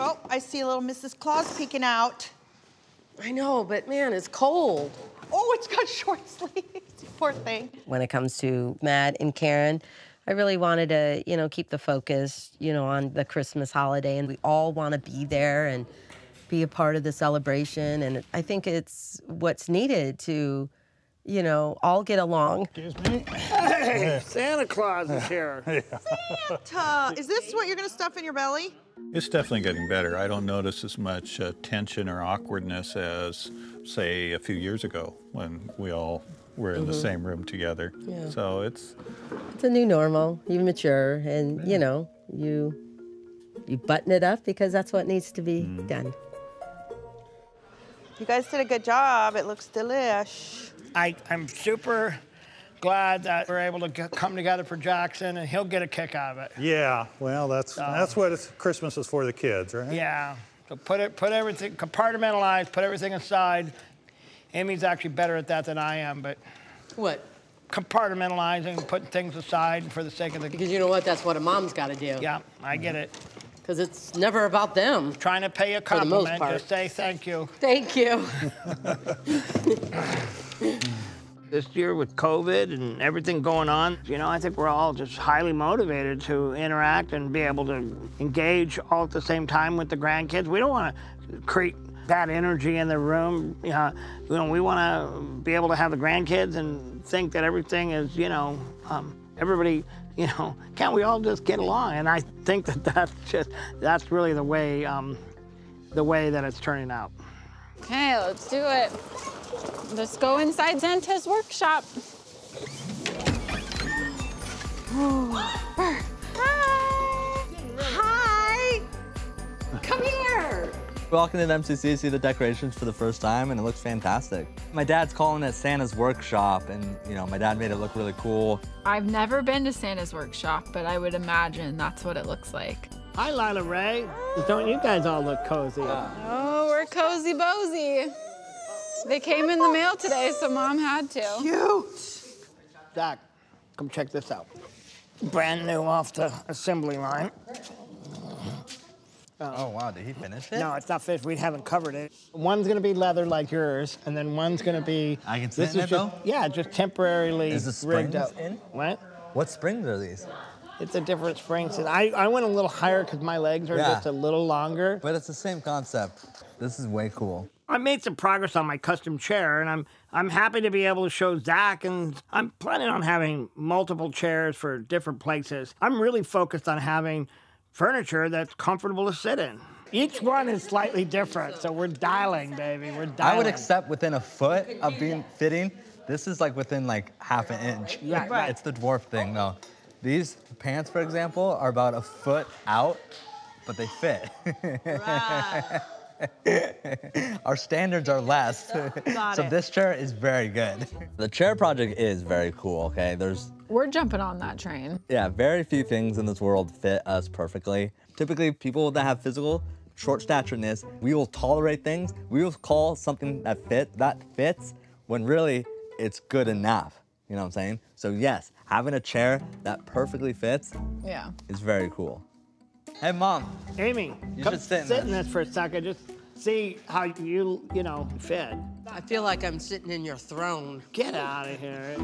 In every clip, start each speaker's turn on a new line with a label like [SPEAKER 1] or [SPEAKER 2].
[SPEAKER 1] Oh, I see a little Mrs. Claus peeking out.
[SPEAKER 2] I know, but man, it's cold.
[SPEAKER 1] Oh, it's got short sleeves. Poor thing.
[SPEAKER 3] When it comes to Matt and Caryn, I really wanted to, you know, keep the focus, you know, on the Christmas holiday, and we all want to be there and be a part of the celebration. And I think it's what's needed to, you know, all get along.
[SPEAKER 4] Excuse me. Hey, Santa Claus is here.
[SPEAKER 1] Santa, is this what you're gonna stuff in your belly?
[SPEAKER 5] It's definitely getting better. I don't notice as much uh, tension or awkwardness as, say, a few years ago when we all were in the same room together.
[SPEAKER 3] Yeah.
[SPEAKER 5] So it's
[SPEAKER 3] It's a new normal. You mature, and you know, you you button it up because that's what needs to be done.
[SPEAKER 1] You guys did a good job. It looks delish.
[SPEAKER 4] I, I'm super glad that we're able to get, come together for Jackson, and he'll get a kick out of it.
[SPEAKER 6] Yeah, well, that's that's what it's, Christmas is for the kids, right?
[SPEAKER 4] Yeah. So put it, put everything, compartmentalize, put everything aside. Amy's actually better at that than I am, but
[SPEAKER 2] What?
[SPEAKER 4] compartmentalizing, putting things aside for the sake of the. Kids.
[SPEAKER 2] Because you know what? That's what a mom's got to do.
[SPEAKER 4] Yeah, I get it.
[SPEAKER 2] Because it's never about them.
[SPEAKER 4] Trying to pay a
[SPEAKER 2] For the most
[SPEAKER 4] compliment,
[SPEAKER 2] part.
[SPEAKER 4] just say thank you.
[SPEAKER 2] Thank you.
[SPEAKER 4] This year with COVID and everything going on, you know, I think we're all just highly motivated to interact and be able to engage all at the same time with the grandkids. We don't want to create bad energy in the room. You know, you know we want to be able to have the grandkids and think that everything is, you know, um, everybody, you know, can't we all just get along? And I think that that's just, that's really the way, um, the way that it's turning out.
[SPEAKER 7] Okay, let's do it. Let's go inside Santa's workshop.
[SPEAKER 1] Hi.
[SPEAKER 2] Come here.
[SPEAKER 8] Walking in MCC, see the decorations for the first time, and it looks fantastic. My dad's calling it Santa's workshop, and you know, my dad made it look really cool.
[SPEAKER 7] I've never been to Santa's workshop, but I would imagine that's what it looks like.
[SPEAKER 4] Hi, Lilah Ray. Don't you guys all look cozy?
[SPEAKER 7] Oh, we're cozy bozy. They came in the mail today, so mom had to.
[SPEAKER 1] Cute.
[SPEAKER 4] Doc, come check this out. Brand new off the assembly line.
[SPEAKER 8] Oh, oh wow, did he finish it?
[SPEAKER 4] No, it's not finished. We haven't covered it. One's gonna be leather like yours, and then one's gonna be.
[SPEAKER 8] I can sit
[SPEAKER 4] this
[SPEAKER 8] in
[SPEAKER 4] is
[SPEAKER 8] it,
[SPEAKER 4] just,
[SPEAKER 8] though?
[SPEAKER 4] Yeah, just temporarily
[SPEAKER 8] Is the
[SPEAKER 4] rigged
[SPEAKER 8] springs
[SPEAKER 4] up.
[SPEAKER 8] in?
[SPEAKER 4] What?
[SPEAKER 8] What springs are these?
[SPEAKER 4] It's a different spring. system. I, I went a little higher because my legs are
[SPEAKER 8] Yeah.
[SPEAKER 4] just a little longer.
[SPEAKER 8] But it's the same concept. This is way cool.
[SPEAKER 4] I made some progress on my custom chair, and I'm I'm happy to be able to show Zach. And I'm planning on having multiple chairs for different places. I'm really focused on having furniture that's comfortable to sit in. Each one is slightly different, so we're dialing, baby. We're dialing.
[SPEAKER 8] I would accept within a foot of being fitting. This is like within like half an inch.
[SPEAKER 4] Right, right.
[SPEAKER 8] It's the dwarf thing, though. These pants, for example, are about a foot out, but they fit. Our standards are less. Uh, so
[SPEAKER 1] it.
[SPEAKER 8] this chair is very good. The chair project is very cool, okay? There's
[SPEAKER 7] We're jumping on that train.
[SPEAKER 8] yeah, very few things in this world fit us perfectly. Typically, people that have physical short statureness, we will tolerate things. We will call something that fit that fits when really it's good enough. You know what I'm saying? So yes, having a chair that perfectly fits
[SPEAKER 7] Yeah.
[SPEAKER 8] is very cool. Hey, mom.
[SPEAKER 4] Amy,
[SPEAKER 8] You
[SPEAKER 4] come
[SPEAKER 8] should sit in
[SPEAKER 4] sit in
[SPEAKER 8] this.
[SPEAKER 4] this for a second. Just see how you, you know, fit.
[SPEAKER 2] I feel like I'm sitting in your throne.
[SPEAKER 4] Get out of here.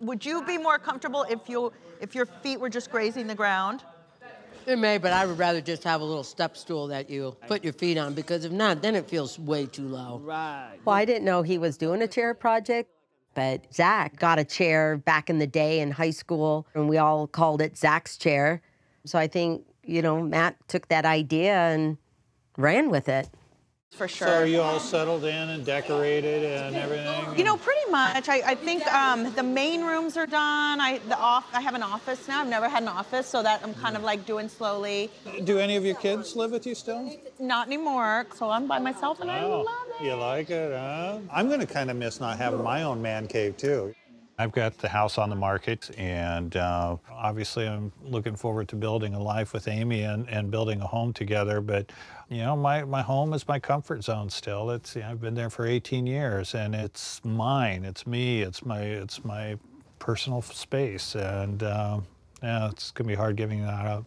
[SPEAKER 1] Would you be more comfortable if you if your feet were just grazing the ground?
[SPEAKER 2] It may, but I would rather just have a little step stool that you put your feet on because if not, then it feels way too low.
[SPEAKER 4] Right.
[SPEAKER 3] Well, I didn't know he was doing a chair project, but Zach got a chair back in the day in high school, and we all called it Zach's chair. So I think, you know, Matt took that idea and ran with it.
[SPEAKER 1] For sure.
[SPEAKER 6] So are you all settled in and decorated and everything?
[SPEAKER 1] You know, pretty much. I, I think um, the main rooms are done. I the off. I have an office now. I've never had an office, so that I'm kind of like doing slowly.
[SPEAKER 6] Do any of your kids live with you still?
[SPEAKER 1] Not anymore. So I'm by myself, and I love it.
[SPEAKER 6] you like it, huh? I'm gonna kind of miss not having my own man cave too. I've got the house on the market, and uh, obviously I'm looking forward to building a life with Amy and, and building a home together. But you know, my, my home is my comfort zone still. It's you know, I've been there for 18 years, and it's mine. It's me. It's my it's my personal space, and uh, yeah, it's gonna be hard giving that up.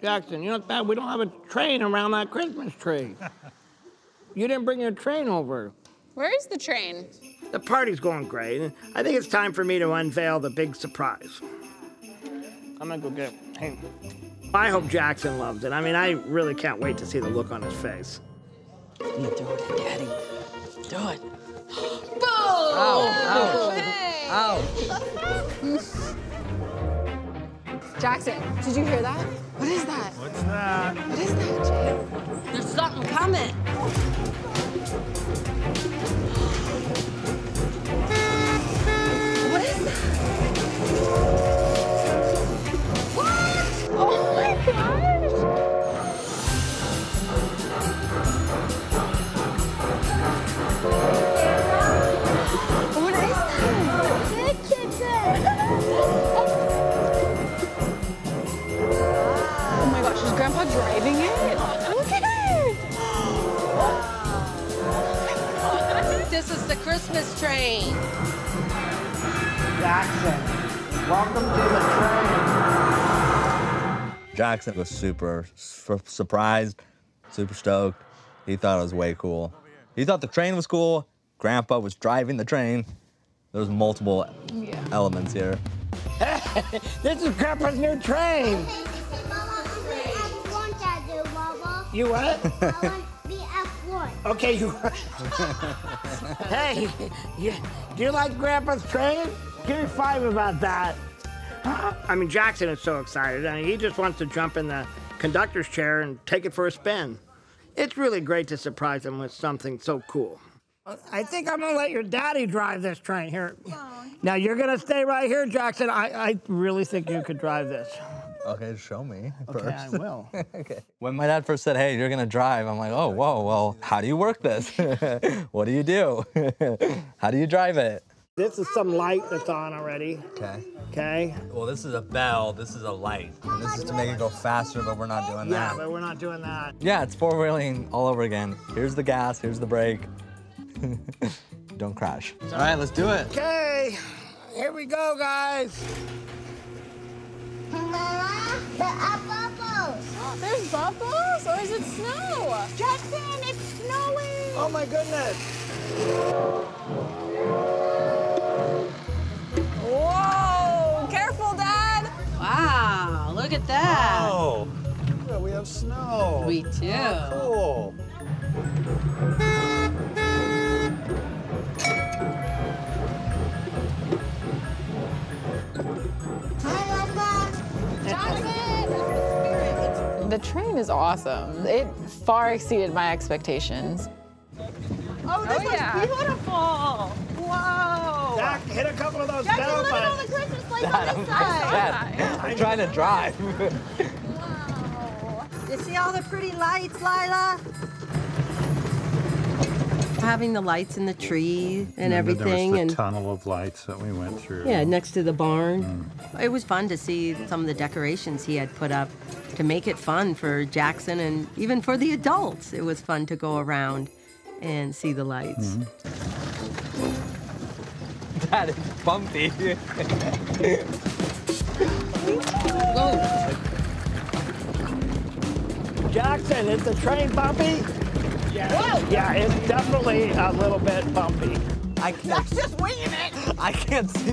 [SPEAKER 4] Jackson, you know it's bad. We don't have a train around that Christmas tree. you didn't bring your train over.
[SPEAKER 7] Where is the train?
[SPEAKER 4] The party's going great. I think it's time for me to unveil the big surprise. I'm gonna go get it. Hey. I hope Jackson loves it. I mean, I really can't wait to see the look on his face.
[SPEAKER 2] I'm gonna throw it at Daddy. Do it.
[SPEAKER 7] Jackson, did you hear that? What is that?
[SPEAKER 6] What's that?
[SPEAKER 7] What is that, Jay?
[SPEAKER 2] There's something coming.
[SPEAKER 4] Jackson, welcome to the train.
[SPEAKER 8] Jackson was super su- surprised, super stoked. He thought it was way cool. He thought the train was cool. Grandpa was driving the train. There's multiple
[SPEAKER 7] Yeah.
[SPEAKER 8] elements here.
[SPEAKER 4] This is Grandpa's new train. You what? Okay, you. hey, you, do you like Grandpa's train? Give me five about that. I mean, Jackson is so excited. I mean, he just wants to jump in the conductor's chair and take it for a spin. It's really great to surprise him with something so cool. I think I'm gonna let your daddy drive this train here. Now you're gonna stay right here, Jackson. I, I really think you could drive this.
[SPEAKER 8] Okay, show me first.
[SPEAKER 4] Okay, I will.
[SPEAKER 8] okay. When my dad first said, "Hey, you're gonna drive," I'm like, "Oh, whoa, well, how do you work this? what do you do? how do you drive it?"
[SPEAKER 4] This is some light that's on already.
[SPEAKER 8] Okay.
[SPEAKER 4] Okay.
[SPEAKER 8] Well, this is a bell. This is a light. And this is to make it go faster, but we're not doing
[SPEAKER 4] Yeah,
[SPEAKER 8] that.
[SPEAKER 4] but we're not doing that.
[SPEAKER 8] Yeah, it's four wheeling all over again. Here's the gas. Here's the brake. Don't crash. All right, let's do it.
[SPEAKER 4] Okay, here we go, guys.
[SPEAKER 7] There's bubbles, or is it snow?
[SPEAKER 1] Jackson, it's snowing.
[SPEAKER 4] Oh my goodness.
[SPEAKER 7] Whoa! Careful, Dad!
[SPEAKER 2] Wow, look at that.
[SPEAKER 6] Oh, yeah, we have snow.
[SPEAKER 2] We do.
[SPEAKER 6] Cool.
[SPEAKER 7] The train is awesome. It far exceeded my expectations.
[SPEAKER 1] Oh, this
[SPEAKER 7] Oh,
[SPEAKER 1] looks
[SPEAKER 7] yeah.
[SPEAKER 1] beautiful. Whoa.
[SPEAKER 4] Doc, hit a couple of those
[SPEAKER 1] Jackson,
[SPEAKER 4] bell
[SPEAKER 1] look at all the Christmas lights on this side.
[SPEAKER 8] I'm trying to drive. Wow.
[SPEAKER 3] You see all the pretty lights, Lilah? Having the lights in the tree and, everything,
[SPEAKER 6] There was
[SPEAKER 3] and
[SPEAKER 6] tunnel of lights that we went through.
[SPEAKER 3] yeah, next to the barn. Mm. It was fun to see some of the decorations he had put up to make it fun for Jackson and even for the adults. It was fun to go around and see the lights. Mm-hmm.
[SPEAKER 8] That is bumpy.
[SPEAKER 4] Jackson, is the train bumpy? Yeah. Yeah, it's definitely a little bit bumpy.
[SPEAKER 8] I can't.
[SPEAKER 1] Just winging it.
[SPEAKER 8] I can't see.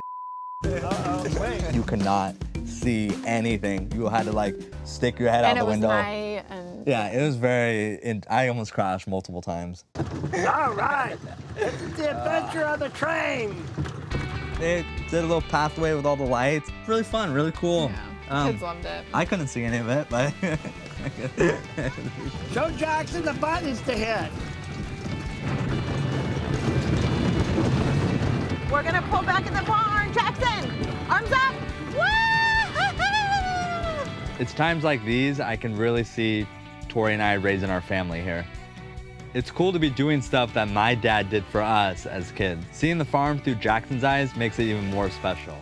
[SPEAKER 8] You cannot see anything. You had to like stick your head
[SPEAKER 7] and
[SPEAKER 8] out
[SPEAKER 7] it
[SPEAKER 8] the
[SPEAKER 7] was
[SPEAKER 8] window.
[SPEAKER 7] night, and um,
[SPEAKER 8] Yeah, it was very. In, I almost crashed multiple times.
[SPEAKER 4] All right. This is the adventure of the train.
[SPEAKER 8] They did a little pathway with all the lights. Really fun, really cool.
[SPEAKER 7] yeah,
[SPEAKER 8] Um,
[SPEAKER 7] kids loved it.
[SPEAKER 8] I couldn't see any of it, but
[SPEAKER 4] Show Jackson the buttons to hit.
[SPEAKER 1] We're gonna pull back in the barn. Jackson, arms up. Woo!
[SPEAKER 8] It's times like these I can really see Tori and I raising our family here. It's cool to be doing stuff that my dad did for us as kids. Seeing the farm through Jackson's eyes makes it even more special.